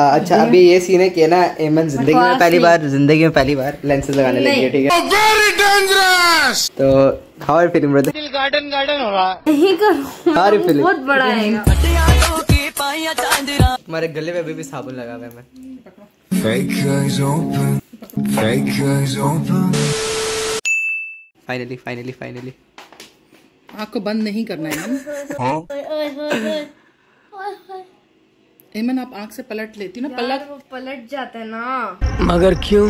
अच्छा अभी ये सीन है कि ना एमन ज़िंदगी में पहली बार ज़िंदगी में पहली बार लेंसेज लगाने लगी है ठीक है? तो how are feeling brother garden garden हो रहा है। नहीं करो। हाउ आर फीलिंग बहुत बड़ा है। हमारे गले में अभी भी साबुन लगा हुआ है मैं Fake eyes open, fake eyes open. Finally finally finally आँख को बंद नहीं करना है। एमन एमन आप आँख से पलट लेती हो ना पलट वो पलट जाता है ना। मगर क्यों?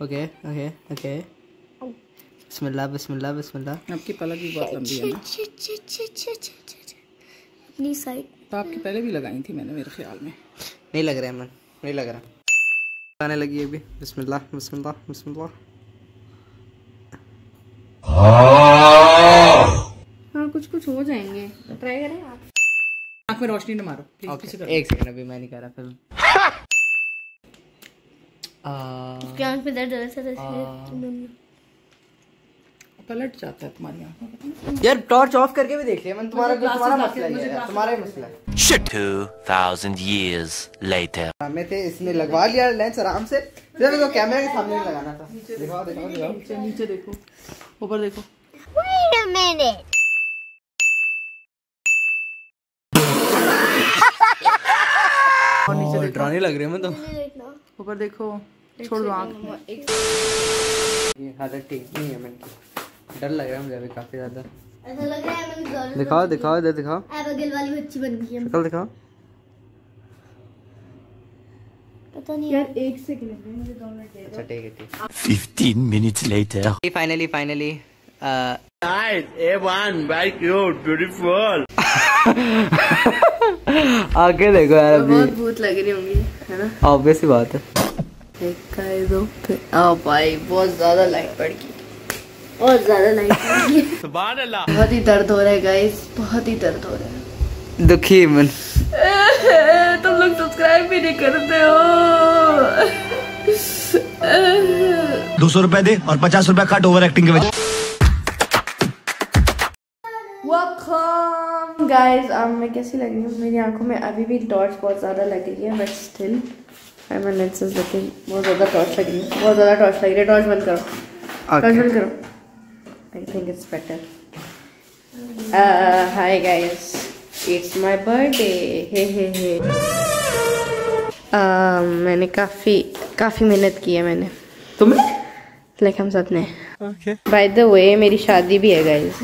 ओके ओके ओके बिस्मिल्लाह बिस्मिल्लाह बिस्मिल्लाह. आपकी पलक भी बहुत लंबी है ना। अपनी साइड तो आपकी पहले भी लगाई थी मैंने मेरे ख्याल में। नहीं लग रहा है मन नहीं लग रहा. आने लगी है अभी. बिस्मिल्लाह बिस्मिल्लाह बिस्मिल्लाह. हाँ कुछ कुछ हो जाएँगे। ट्राई करें आप। आँख में रोशनी न मारो। प्लीज़ एक सेकंड अभी मैं नहीं कर रहा फ़िल्म उसके आँख पे दर्द हो रहा पलट जाता है तुम्हारी आँख में यार टॉर्च ऑफ़ करके भी देख लिया। मैं तुम्हारा तुम्हारा मसला है तुम्हारा ही। मसला है। 2000 years later. हमें थे इसने लगवा लिया लेंस आराम से। फिर मेरे को कैमरे के सामने लगाना था। दिखाओ दिखाओ नीचे नीचे देखो। ऊपर देखो। डराने लग रहे हैं मैं तो। ऊपर देखो छोड़ दो आँख। ये हालत ठीक नहीं है मैंने डर लग रहा है मुझे अभी काफ़ी ज़्यादा। ऐसा लग रहा है दिखाओ दिखाओ इधर दिखाओ। एबेगेल वाली बच्ची बन गई है। शक्ल दिखाओ। पता नहीं। यार एक सेकंड मुझे दो मिनट दे। अच्छा ठीक है ठीक 15 minutes later. फाइनली फाइनली आगे देखो यार अभी। बहुत भूत लग रही होंगी है ना? ऑब्वियस ही बात है। एक दो ओ भाई बहुत ज़्यादा लाइट पड़ गई। बहुत ज़्यादा लाइट पड़ गई। बहुत ही दर्द हो रहा है गाइस बहुत ही दर्द हो रहा है। दुखी मन। तुम लोग सब्सक्राइब भी नहीं करते हो। दो सौ रुपए दे और पचास रुपए कट ओवर एक्टिंग के वजह गाइस अब मैं कैसी लग रही हूँ? मेरी आँखों में अभी भी टॉर्च बहुत ज़्यादा लग रही है बट स्टिल आई मैं लेंसेज लुकिंग बहुत ज़्यादा टॉर्च लग रही है। बहुत ज़्यादा टॉर्च लग रही है। टॉर्च बंद करो। टॉर्च बंद करो। I think it's better hi guys it's my birthday hey hey hey मैंने काफ़ी काफ़ी मेहनत की है मैंने। तुमने लाइक हम सबने। बाय द वे मेरी शादी भी है guys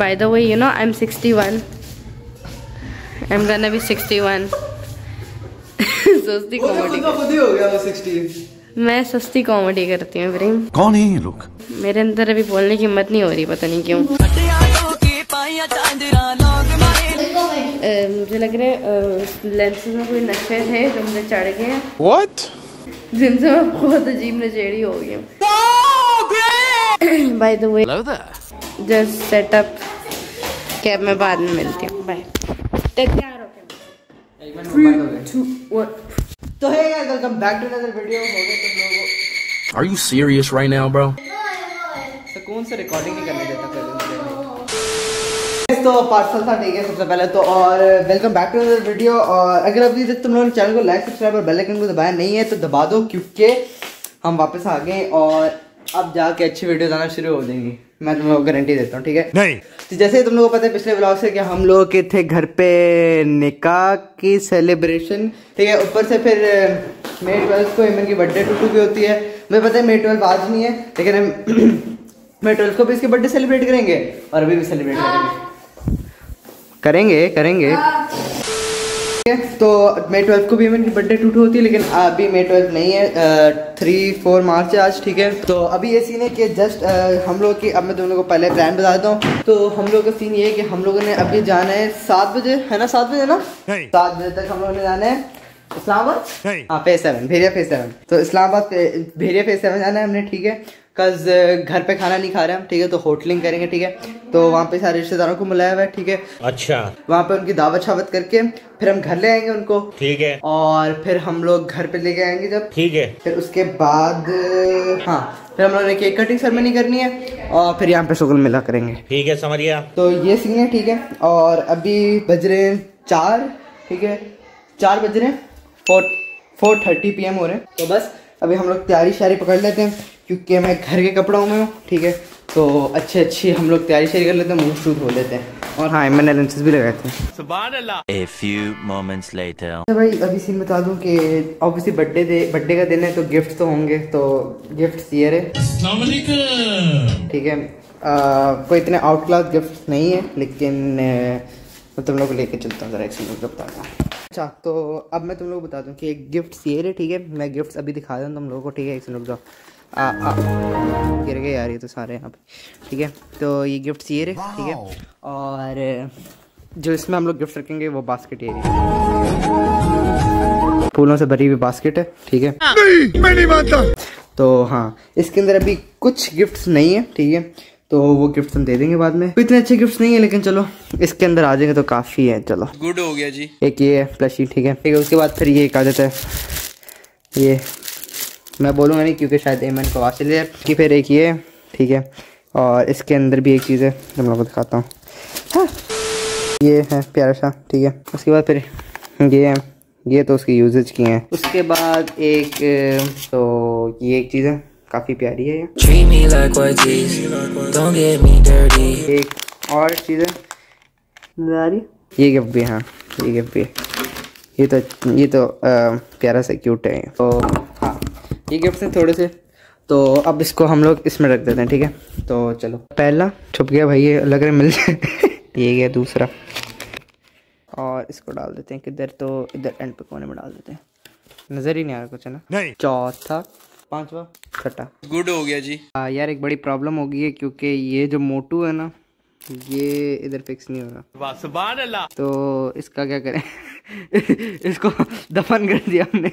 by the way you know I am 61 I am gonna be 61 सस्ती कॉमेडी ही हो वो 16 मैं सस्ती कॉमेडी करती हूँ प्रेम। कौन है ये लोग? मेरे अंदर अभी बोलने की हिम्मत नहीं हो रही पता नहीं क्यों। मुझे लग रहा है लेंसेज में कोई नशे थे जो मुझे चढ़ गए। What? जिनसे मैं बहुत अजीब नशेड़ी हो गई हूँ। By the way just setup cab में बाद में मिलती हूँ. बाय तैयार हो तो hey guys welcome back to another video हो गए तुम लोगों को Are you serious right now, bro? सुकून से रिकॉर्डिंग नहीं करने देता पहले तो पार्सल था ठीक है सबसे पहले तो और welcome back to another video और अगर अभी तक तुम लोगों ने चैनल को लाइक सब्सक्राइब और बेल आइकन को दबाया नहीं है तो दबा दो क्योंकि हम वापस आ गए और अब जाके अच्छी वीडियो आना शुरू हो जाएँगी। मैं तुम लोगों को गारंटी देता हूँ ठीक है? नहीं। तो जैसे ही तुम लोगों को पता है पिछले ब्लॉग से कि हम लोग के थे घर पे निकाह की सेलिब्रेशन ठीक है? ऊपर से फिर मे ट्वेल्थ को इमन की बर्थडे टू भी होती है। मुझे पता है मे ट्वेल्व आज नहीं है लेकिन हम मे ट्वेल्थ को भी इसकी बर्थडे सेलिब्रेट करेंगे और अभी भी सेलिब्रेट करेंगे। करेंगे करेंगे। ठीक है। तो मे ट्वेल्थ को भी मेरी की बर्थडे टू होती है लेकिन अभी मे ट्वेल्थ नहीं है थ्री फोर मार्च है आज ठीक है। तो अभी ये सीन है कि जस्ट हम लोग की अब मैं तुम लोगों को पहले प्लान बता देता हूँ। तो हम लोग का सीन ये है कि हम लोगों ने अभी जाना है सात बजे है ना सात बजे ना? सात बजे तक हम लोगों ने जाना है इस्लामाबाद। हाँ फ़ेज़ सेवन भेरिया फ़ेज़ सेवन तो इस्लामाबाद भेरिया फ़ेज़ सेवन जाना है हमने ठीक है। कज घर पे खाना नहीं खा रहे हम ठीक है तो होटलिंग करेंगे ठीक है। तो वहाँ पे सारे रिश्तेदारों को बुलाया हुआ है ठीक है। अच्छा। वहाँ पे उनकी दावत शावत करके फिर हम घर ले आएँगे उनको। ठीक है। और फिर हम लोग घर पे लेके आएँगे जब। ठीक है। फिर उसके बाद हाँ फिर हम लोगों ने केक कटिंग सेरेमनी करनी है और फिर यहाँ पे शुगल मिला करेंगे। ठीक है समझ गया तो ये सीन है ठीक है। और अभी बज रहे हैं चार ठीक है। चार बज रहे हैं फोर फोर थर्टी पी हो रहे हैं। तो बस अभी हम लोग तैयारी श्यारी पकड़ लेते हैं। क्योंकि मैं घर के कपड़ों में हूँ ठीक है? तो अच्छे अच्छी हम लोग तैयारी शारी कर लेते हैं मुँह शूट हो लेते हैं। और हाँ मैंने लेंसेज भी लगाए थे। A few moments later. तो भाई अभी सीन बता दूँ कि ऑब्वियसली बर्थडे दे बर्थडे का दिन है तो गिफ्ट तो होंगे तो गिफ्ट ये रहे ठीक है आ, कोई इतने आउट क्लास गिफ्ट नहीं है लेकिन मैं तुम लोग को लेके चलता हूँ ज़रा एक रुक बताता हूँ। अच्छा तो अब मैं तुम लोग को बता दूँ कि एक गिफ्ट ये रहे ठीक है? मैं गिफ्ट अभी दिखा दूँ तुम लोगों को ठीक है? एक सेकंड रुक जाओ। आ, आ, गिर गए यार ये तो सारे यहाँ पे। ठीक है? तो ये गिफ्ट ये रहे ठीक है? और जो इसमें हम लोग गिफ्ट रखेंगे वो बास्केट ये रही। फूलों से भरी हुई बास्केट है ठीक है? नहीं मैं नहीं मानता। तो हाँ इसके अंदर अभी कुछ गिफ्ट्स नहीं है ठीक है? तो वो गिफ्ट हम दे देंगे बाद में। इतने अच्छे गिफ्ट नहीं है लेकिन चलो इसके अंदर आ जाएँगे तो काफ़ी है चलो। गुड हो गया जी। एक ये है प्लशी ठीक है? ठीक है उसके बाद फिर ये एक आ जाता है। ये मैं बोलूँगा नहीं क्योंकि शायद एमन को चली जाए कि फिर एक ये है, ठीक है और इसके अंदर भी एक चीज़ है जो मैं आपको दिखाता हूँ। हाँ, ये है प्यारा सा ठीक है उसके बाद फिर ये है ये तो उसकी यूजेज की हैं। उसके बाद एक तो ये एक चीज़ है काफ़ी प्यारी है ये। Like. एक और चीज़ है आ? ये गिफ्ट भी हाँ ये गिफ्ट भी ये तो ये तो अ, प्यारा सा क्यूट है तो ये गिफ्ट हैं थोड़े से। तो अब इसको हम लोग इसमें रख देते हैं ठीक है? तो चलो। पहला छुप गया भाई ये लग रहा मिल जाए। ये गया दूसरा। और इसको डाल देते हैं किधर तो इधर एंड पे कोने में डाल देते हैं। नज़र ही नहीं आ रहा कुछ है ना? नहीं। चौथा पांचवा छठा। गुड हो गया जी। आ, यार एक बड़ी प्रॉब्लम हो गई है क्योंकि ये जो मोटू है ना ये इधर फिक्स नहीं हो रहा। तो इसका क्या करें? इसको दफन कर दिया हमने।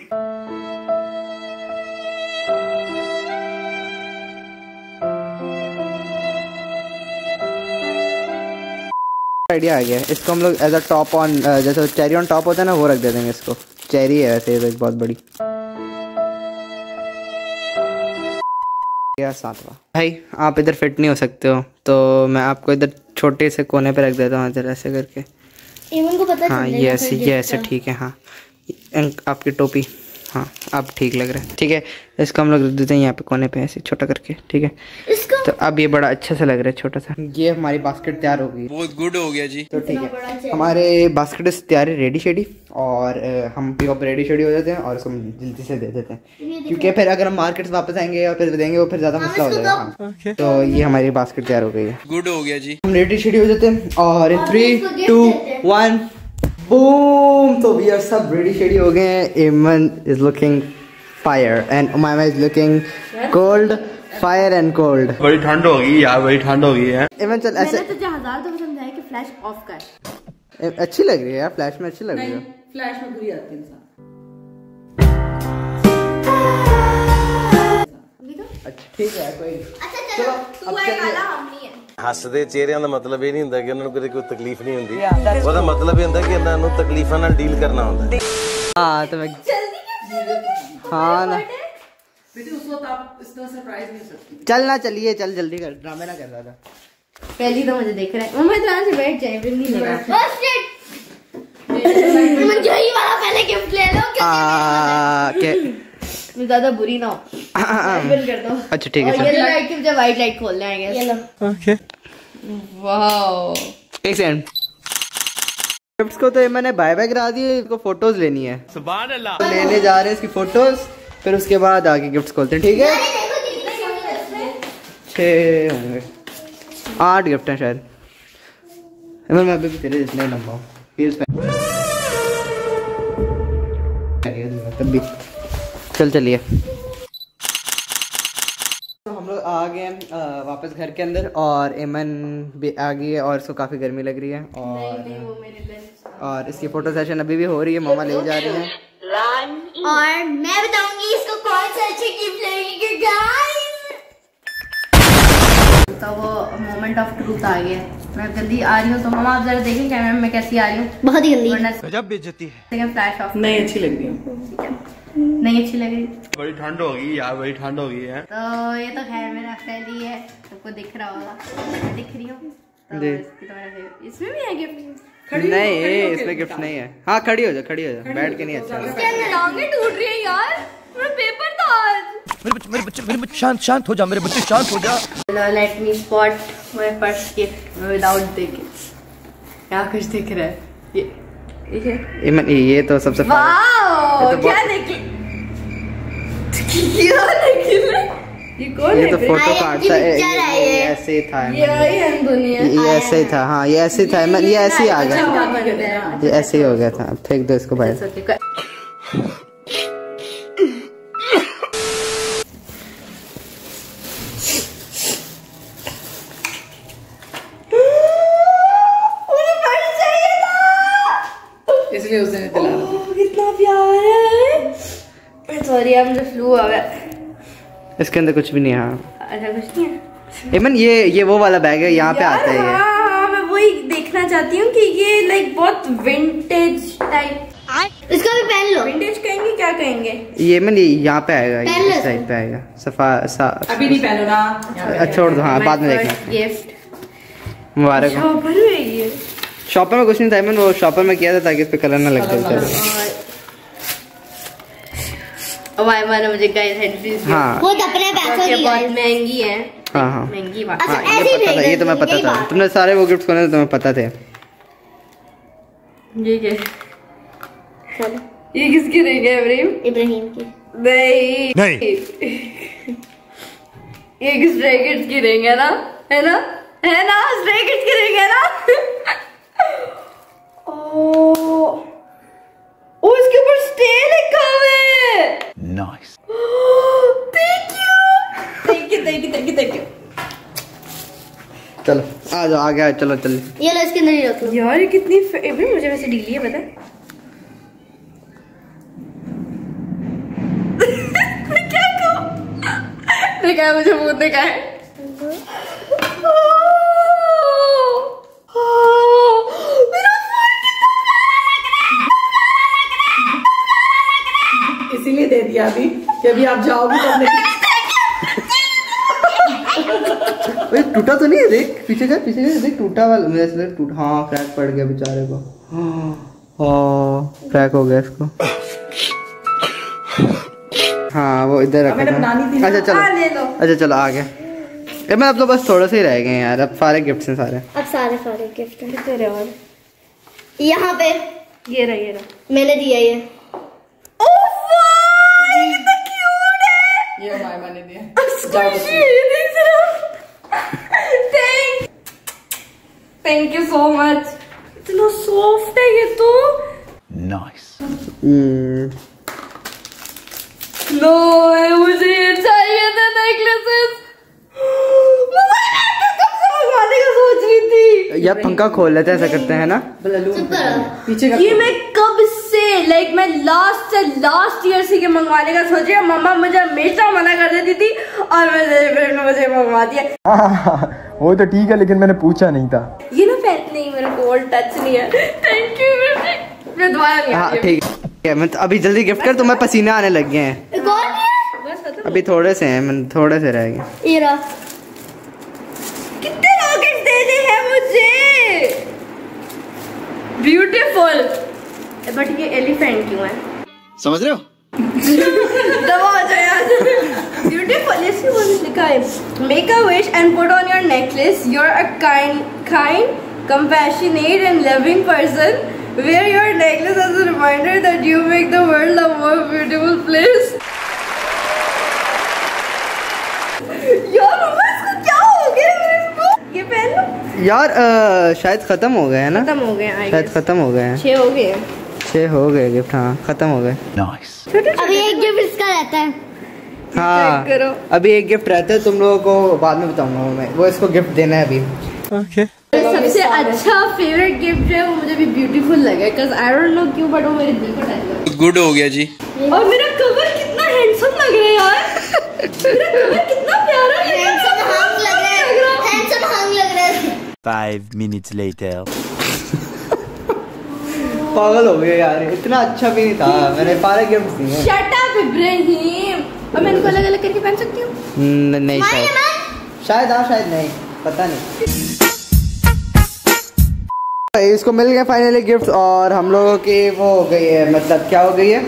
आइडिया आ गया इसको हम लोग एज अ टॉप ऑन जैसे चेरी ऑन टॉप होता है ना वो रख दे देंगे इसको। चेरी है वैसे तो एक बहुत बड़ी। या सातवा। भाई आप इधर फिट नहीं हो सकते हो तो मैं आपको इधर छोटे से कोने पे रख देता हूँ इधर ऐसे करके। इवन को पता हाँ ये ऐसे ये ऐसे ठीक है हाँ। आपकी टोपी। हाँ अब ठीक लग रहा है। ठीक है इसको हम लोग रख देते हैं यहाँ पे कोने पे ऐसे छोटा करके ठीक है? इसको? तो अब ये बड़ा अच्छा सा लग रहा है छोटा सा। ये हमारी बास्केट तैयार हो गई। बहुत गुड हो गया जी। तो ठीक है हमारे बास्केट तैयार है रेडी शेडी और हम भी अब रेडी शेडी हो जाते हैं और उसको हम जल्दी से दे देते हैं। क्योंकि फिर अगर हम मार्केट से वापस आएँगे और फिर देंगे वो फिर ज़्यादा मसला हो जाएगा। हाँ। तो ये हमारी बास्केट तैयार हो गई है। गुड हो गया जी। हम रेडी शेडी हो जाते हैं और थ्री टू वन बूम तो वी आर सब रेडी शेडी हो गए हैं. Aiman is looking fire and Umama is looking cold fire and cold बड़ी ठंड होगी यार बड़ी ठंड होगी है। एमन चल ऐसे मैंने तुझे हज़ार दफ़ा समझाया कि फ्लैश ऑफ़ कर। अच्छी लग रही है यार फ्लैश में अच्छी लग रही है। फ्लैश में बुरी आती है इंसान। अच्छा ठीक है कोई अच्छा चलो तू है काला हम नहीं है। ਹੱਸਦੇ ਚਿਹਰਿਆਂ ਦਾ ਮਤਲਬ ਇਹ ਨਹੀਂ ਹੁੰਦਾ ਕਿ ਉਹਨਾਂ ਨੂੰ ਕਦੇ ਕੋਈ ਤਕਲੀਫ ਨਹੀਂ ਹੁੰਦੀ ਉਹਦਾ ਮਤਲਬ ਇਹ ਹੁੰਦਾ ਕਿ ਇਹਨਾਂ ਨੂੰ ਤਕਲੀਫਾਂ ਨਾਲ ਡੀਲ ਕਰਨਾ ਹੁੰਦਾ हाँ तो मैं हाँ ना बेटी उस वक्त आप इतना सरप्राइज नहीं हो सकती चल ना चलिए चल जल्दी कर ड्रामे ना कर रहा था पहली तो मुझे देख रहा है मम्मा इतना से बैठ जाए फिर नहीं लगा फर्स्ट मुझे ही वाला पहले गिफ्ट ले लो आ, के मैं ज़्यादा बुरी ना हो। बंद कर दो अच्छा ठीक है और ये लाइट की मुझे व्हाइट लाइट खोलना है ये लो ओके वाओ एक सेकंड गिफ्ट्स को तो ये मैंने बाय बाय करा दिए इसको फ़ोटोज़ लेनी है। सुभान अल्लाह लेने जा रहे हैं इसकी फ़ोटोज़ फिर उसके बाद आगे गिफ्ट्स खोलते हैं ठीक है? छः होंगे। आठ गिफ्ट हैं शायद। मैं अभी भी तेरे जितने लंबा हूँ। तब भी। चल चलिए। तो हम लोग आ गए वापस घर के अंदर और एमन भी आ गई है और इसको काफ़ी गर्मी लग रही है और और इसकी फ़ोटो सेशन अभी भी हो रही है मामा ले जा रही हैं। और मैं बताऊँगी इसको कौन सा अच्छे गिफ्ट लगेंगे गाइस तो वो मोमेंट ऑफ़ ट्रूथ आ गया। मैं जल्दी आ रही हूँ तो मामा आप जरा देखें कैमरे में मैं कैसी आ रही हूँ। बहुत ही गंदी। गजब बेइज्जती है। सेकंड फ्लैश ऑफ़ नहीं अच्छी लग रही है। नहीं अच्छी लग। रही बड़ी ठंड होगी यार बड़ी ठंड होगी है। तो ये तो खैर मेरा फ्रेंड ही है सबको दिख रहा होगा। दिख रही हूँ। तो तो मेरा इसमें भी है गिफ्ट नहीं इसमें गिफ्ट नहीं है। हाँ खड़ी हो जा खड़ी हो जा। बैठ के नहीं अच्छा टांगे टूट रही है यार? मेरा पेपर था आज। मेरे बच्चे मेरे बच्चे शांत शांत हो जा मेरे बच्चे शांत हो जा। Let me spot my first gift without thinking. यहाँ कुछ दिख रहा है? ये ये? ये ये तो सबसे वाओ ये तो क्या बहुत- क्या निकले ये कौन ये तो फ़ोटो कार्ड था। ये- ऐसे ही था ये आई है दुनिया ये ये ऐसे ही था हाँ ये ऐसे ही था। मैं ये ऐसे ही आ अच्छा गया। ये ऐसे ही हो गया था। फेंक दो इसको बाहर है मुझे फ्लू आ गया इसके अंदर कुछ भी नहीं है हाँ। अच्छा कुछ नहीं है। एमन ये ये वो वाला बैग है यहाँ पे आता है हाँ हाँ मैं वही देखना चाहती हूँ कि ये लाइक बहुत विंटेज टाइप इसको भी पहन लो। विंटेज कहेंगे क्या कहेंगे? ये मन यहाँ पे आएगा ये इस साइड पे आएगा। सफ़ा सा अभी नहीं पहनो ना। अच्छा, छोड़ दो हाँ बाद में देखना। गिफ्ट मुबारक शॉपर में ये। शॉपर में कुछ नहीं था एमन वो शॉपर में किया था ताकि इस पे कलर ना लग जाए और वाइमा मुझे गाइस हेडफोन्स हाँ। खुद अपने पैसों ये की बहुत महँगी है। हाँ हाँ। महँगी बात। अच्छा, हाँ ये पता था ये तो मैं पता था। तुमने सारे वो गिफ्ट खोले तुम्हें पता थे। ये क्या चलो। ये किसकी रिंग है इब्राहिम? इब्राहिम की। नहीं। नहीं। ये एक स्ट्रे किड्स की रिंग है ना? है ना? है ना? स्ट्रे किड्स की रिंग है ना? ओ ओ इसके ऊपर स्टे लिखा है nice thank you thank you thank you thank you thank you चलो आ जाओ आ गया चलो चल ये लो इसके अंदर ही रख। लो यार ये कितनी फे- इब्राहिम मुझे वैसे डीली है पता है? मैं क्या कहूँ? देखा है मुझे मुँह देखा है। मेरा इसीलिए दे दिया अभी कि अभी आप जाओगे तो ओए टूटा तो नहीं है देख पीछे जा पीछे जा देख टूटा वाला मेरे से टूट हाँ क्रैक पड़ गया बेचारे को। हाँ क्रैक हो गया इसको। हाँ वो इधर रखा था। अच्छा चलो। हाँ, ले लो। अच्छा चलो आ गया। मैं अब तो बस थोड़े से ही रह गए हैं यार अब सारे गिफ्ट्स हैं सारे। अब सारे सारे गिफ्ट हैं। तेरे और? यहाँ पे। ये रहा ये रहा। मैंने दिया ये। ये मायमा ने दिया थैंक यू सो मच इतना सॉफ्ट है ये तो? नाइस नो मुझे ये चाहिए था नेकलेसेस मंगवाने का सोच रही थी? यार पंखा खोल लेते हैं ऐसा करते हैं ना? पीछे का ये मैं लाइक मैं लास्ट से लास्ट ईयर से ये मंगवाने का सोच रही मम्मा मुझे हमेशा मना कर देती थी और मैंने फिर मुझे मंगवा दिया वो तो ठीक है लेकिन मैंने पूछा नहीं था। ये ना पहन नहीं मेरे को और टच नहीं है। थैंक यू मैं दोबारा नहीं हाँ ठीक है मैं तो अभी जल्दी गिफ्ट कर तो मैं पसीना आने लग गए हैं। है? बस खत्म। अभी थोड़े से हैं मैं थोड़े से रह गए। ये रहा कितने रॉकेट देने हैं मुझे? ब्यूटीफुल बट ये एलिफेंट क्यों है? समझ रहे हो? दबा हो यार। ब्यूटीफुल इसमें वो लिखा है a wish and put on your necklace you are a kind kind compassionate and loving person. Wear your necklace as a reminder that you make the world a more beautiful place. यार इसको क्या हो गया मेरे को? ये पहन लो। यार अ, शायद खत्म हो गए है ना? खत्म हो गए आई शायद खत्म हो गए हैं। छह हो गए छह हो गए गिफ्ट हाँ खत्म हो गए। अभी एक गिफ्ट इसका रहता है। हाँ करो। अभी एक गिफ्ट रहता है तुम लोगों को बाद में बताऊँगा मैं। वो इसको गिफ्ट देना है अभी। ओके सबसे अच्छा फेवरेट गिफ्ट है वो मुझे भी ब्यूटीफुल लगा बिकॉज़ आई डोंट नो क्यों बट वो मेरे दिल को टच लगा गुड हो गया जी। और मेरा कवर कितना हैंडसम लग रहा है यार। मेरा कवर कितना प्यारा लग रहा हैंडसम हंग लग रहा है। हैंडसम हंग लग रहा है। Five minutes later. पागल हो गया यार इतना अच्छा भी नहीं था। मैंने सारे गिफ्ट दिए शट अप इब्राहिम अब मैं इनको अलग अलग करके पहन सकती हूँ? नहीं शायद। शायद हाँ शायद नहीं पता नहीं। इसको मिल गया फाइनली गिफ्ट और हम लोगों की वो हो गई है मतलब क्या हो गई है?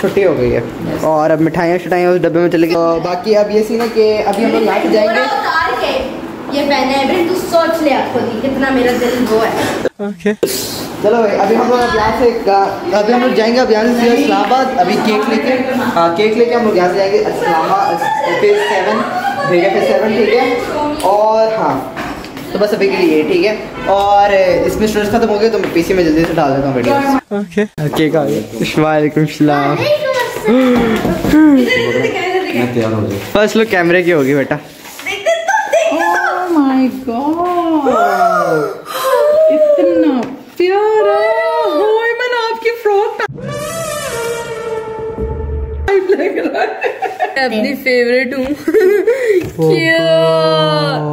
छुट्टी हो गई है। और अब मिठाइयाँ शिठाइयाँ उस डब्बे में चले गई। तो बाकी अब ये सीन है कि अभी हम लोग यहाँ जाएँगे। ये पहने है। तू सोच ले आपको कितना मेरा दिल वो है। चलो भाई अभी हम लोग अब यहाँ से अभी हम लोग जाएँगे अब यहाँ से इस्लामाबाद। अभी केक लेके हाँ केक लेके हम लोग यहाँ से जाएँगे इस्लामाबाद फिर सेवन भैया फिर सेवन ठीक है? और हाँ तो बस अभी के लिए ठीक है? और इसमें स्टोरेज खत्म हो गया तो मैं पीसी में जल्दी से डाल देता हूँ वीडियो ओके केक आ गया। वालेकुम सलाम। फ़र्स्ट लुक कैमरे की होगी बेटा। माय गॉड इतना प्यारा होय मन आपकी फ्रॉक टाइप लग रहा है। अपनी फेवरेट हूँ।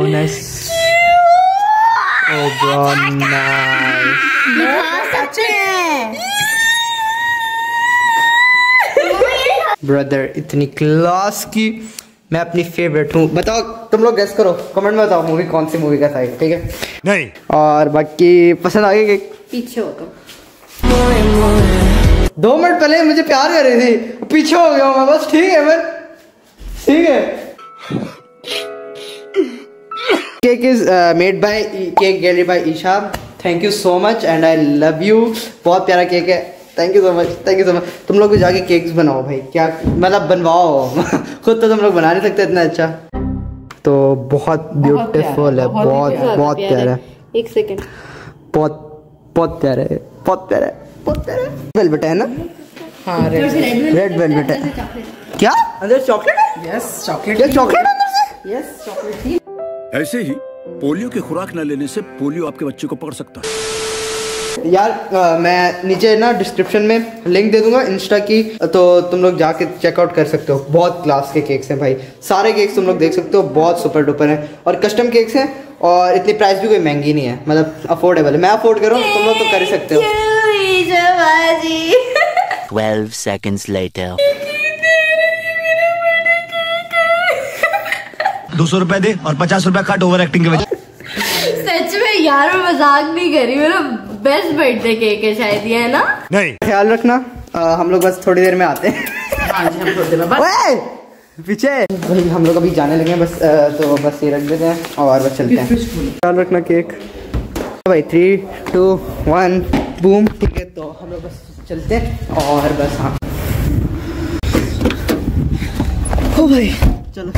Nice Oh, nice. ब्रदर इतनी क्लास की मैं अपनी फेवरेट हूँ। बताओ तुम लोग गेस करो। कमेंट में बताओ मूवी कौन सी मूवी का था ठीक है? नहीं। और बाकी पसंद आ गई पीछे हो तुम। दो मिनट पहले मुझे प्यार कर रही थी। पीछे हो गया मैं बस ठीक है मैं ठीक है। Cake is made by cake gallery by Isha thank you so much and I love you बहुत प्यारा केक है। Thank you so much thank you so much तुम लोग भी जाके केक्स बनाओ भाई क्या मतलब बनवाओ। खुद तो तुम लोग बना नहीं सकते इतना अच्छा। तो बहुत ब्यूटीफुल है बहुत बहुत प्यारा है एक सेकंड बहुत बहुत प्यारा है बहुत प्यारा है बहुत प्यारा है। वेलवेट है ना? हाँ रेड रेड वेलवेट है। क्या? अंदर चॉकलेट है? यस चॉकलेट क्या चॉकलेट अंदर से? यस चॉकलेट ऐसे ही पोलियो की खुराक न लेने से पोलियो आपके बच्चे को पकड़ सकता है। यार अ, मैं नीचे ना डिस्क्रिप्शन में लिंक दे दूँगा इंस्टा की तो तुम लोग जाके चेकआउट कर सकते हो। बहुत क्लास के केक्स हैं भाई। सारे केक्स तुम लोग देख सकते हो बहुत सुपर डुपर हैं। और कस्टम केक्स हैं और इतनी प्राइस भी कोई महँगी नहीं है। मतलब अफोर्डेबल है। मैं अफोर्ड करूँ तुम लोग तो कर ही सकते हो। Twelve seconds later. दो सौ रुपए दे और पचास रुपए कट ओवर एक्टिंग के वजह सच में यार मैं मज़ाक नहीं कर रही। मेरा बेस्ट बर्थडे केक है शायद ये है ना? नहीं। ख्याल रखना अ, हम लोग बस थोड़ी देर में आते हैं। हम थोड़ी देर में बस। ओए! पीछे। भाई हम लोग अभी जाने लगे हैं बस तो बस ये रख देते हैं और बस चलते हैं। ख्याल रखना केक भाई थ्री टू वन बूम ठीक है तो हम लोग बस चलते हैं और बस हाँ। ओ भाई चलो।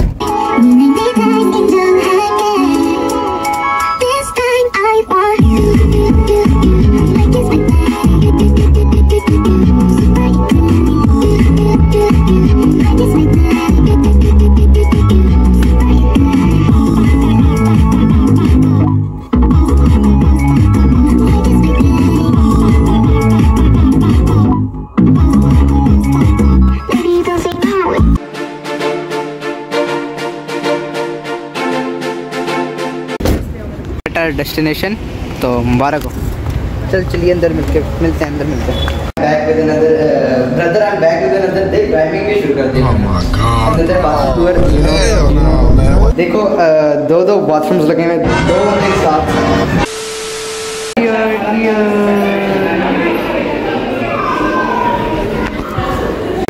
डेस्टिनेशन तो मुबारक हो। चल चलिए अंदर मिलके मिलते हैं अंदर मिलते हैं। Back with another brother I am back with another day driving भी शुरू कर दी Oh my god. अंदर बाथरूम टूर. देखो अ, दो दो बाथरूम्स लगे हुए हैं, दो एक साथ।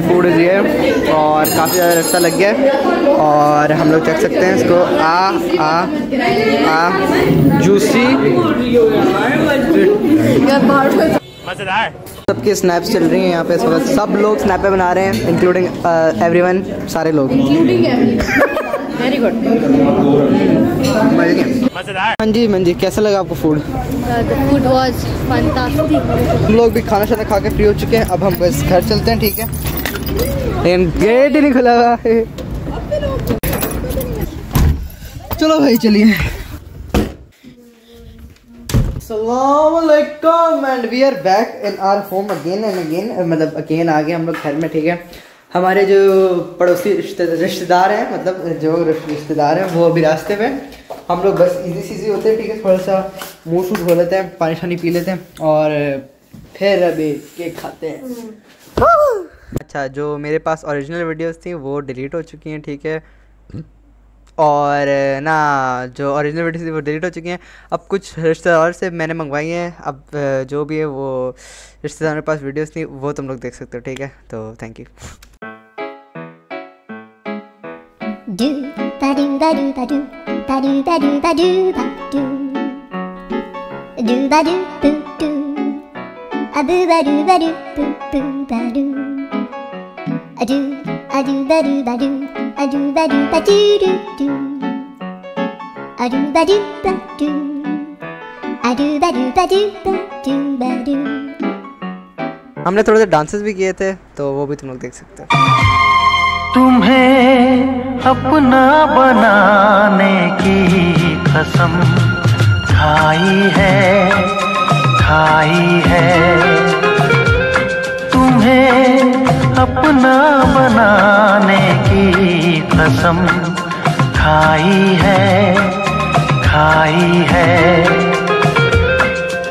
फ़ूड इज़ ये और काफ़ी ज़्यादा रास्ता लग गया है। और हम लोग चख सकते हैं इसको। आ आ आ जूसी। सबकी स्नैप्स चल रही हैं यहाँ पे। इस वक्त सब लोग स्नैपे बना रहे हैं इंक्लूडिंग एवरीवन सारे लोग। वेरी गुड हाँ जी हाँ जी कैसा लगा आपको फ़ूड फ़ूड वाज फैंटास्टिक हम लोग भी खाना शाना खा के फ्री हो चुके हैं। अब हम बस घर चलते हैं ठीक है? गेट ही नहीं खुला हुआ है। चलो भाई, चलिए। सलामकुम and we are back in our home again and again मतलब अगेन आ गए हम लोग घर में, ठीक है? हमारे जो पड़ोसी रिश्तेदार हैं मतलब जो रिश्तेदार हैं, वो अभी रास्ते में हम लोग बस इजी सीजी होते हैं, ठीक है? थोड़ा सा मुँह शूट धो लेते हैं पानी शानी पी लेते हैं, और फिर अभी केक खाते हैं। अच्छा जो मेरे पास ओरिजिनल वीडियोस थी वो डिलीट हो चुकी हैं ठीक है। और ना जो ओरिजिनल वीडियो थी वो डिलीट हो चुकी हैं। अब कुछ रिश्तेदार से मैंने मंगवाई हैं अब जो भी है वो रिश्तेदारों के पास वीडियोस थी वो तुम लोग देख सकते हो ठीक है। तो thank you do a do ba do boo boo do a do a do ba do ba do a do ba do ba do do do a do ba do ba do a do ba do ba do ba do ba do हमने थोड़े से dances भी किए थे तो वो भी तुम लोग देख सकते हो तुम्हें अपना बनाने की कसम खाई है खाई है तुम्हें अपना बनाने की कसम खाई है खाई है।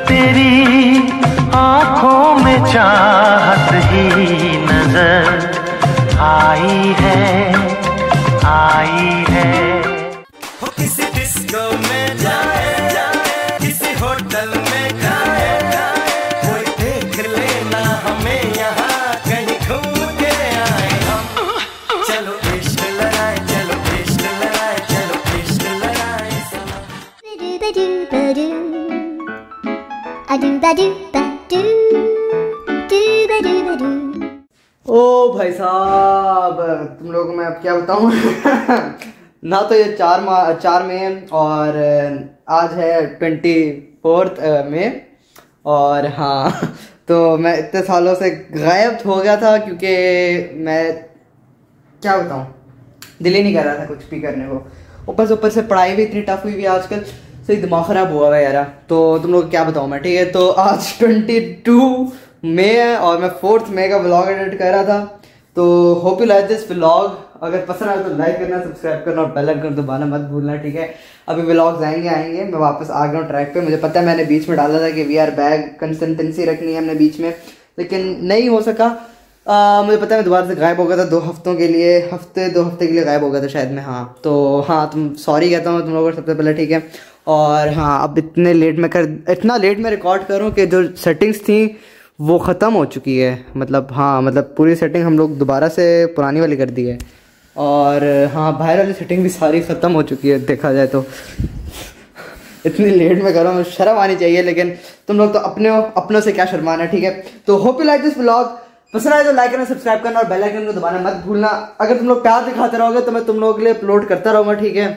तेरी आँखों में चाहत ही नज़र आई है आई है। ओ भाई साहब, तुम लोगों को मैं अब क्या बताऊँ? ना तो ये चार मा, चार में और आज है ट्वेंटी फोर्थ में और हाँ तो मैं इतने सालों से गायब हो गया था क्योंकि मैं, क्या बताऊँ? दिल ही नहीं कर रहा था कुछ भी करने को। ऊपर से ऊपर से पढ़ाई भी इतनी टफ हुई हुई है आजकल सही दिमाग ख़राब हुआ है यार। तो तुम लोग क्या बताऊँ मैं, ठीक है? तो आज ट्वेंटी टू मे है और मैं फोर्थ मे का व्लॉग एडिट कर रहा था। तो hope you like this vlog अगर पसंद आए तो लाइक करना सब्सक्राइब करना और बेल आइकन दबाना मत भूलना, ठीक है? अभी व्लॉग्स आएँगे आएँगे। मैं वापस आ गया हूँ ट्रैक पे। मुझे पता है मैंने बीच में डाला था कि वी आर बैग कंसिस्टेंसी रखनी है हमने बीच में। लेकिन नहीं हो सका। आ, मुझे पता है मैं दोबारा से गायब हो गया था दो हफ्तों के लिए। हफ़्ते दो हफ़्ते के लिए गायब हो गया था शायद मैं हाँ। तो हाँ तुम सॉरी कहता हूँ तुम लोगों को सबसे पहले ठीक है? और हाँ अब इतने लेट में कर इतना लेट में रिकॉर्ड करूँ कि जो सेटिंग्स थी वो ख़त्म हो चुकी है। मतलब हाँ मतलब पूरी सेटिंग हम लोग दोबारा से पुरानी वाली कर दी है। और हाँ बाहर वाली सेटिंग भी सारी ख़त्म हो चुकी है देखा जाए तो। इतनी लेट में करो शर्म आनी चाहिए लेकिन तुम लोग तो अपने अपनों से क्या शर्माना ठीक है? तो hope you like this blog पसंद आए तो लाइक करना सब्सक्राइब करना और बेल आइकन को दबाना मत भूलना। अगर तुम लोग प्यार दिखाते रहोगे तो मैं तुम लोगों के लिए अपलोड करता रहूँगा, ठीक है?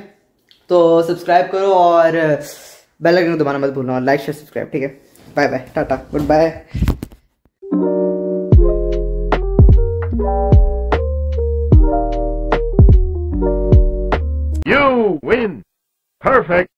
तो सब्सक्राइब करो और बेल आइकन को दबाना मत भूलना और लाइक शेयर सब्सक्राइब ठीक है? Bye bye tata good bye You win. Perfect.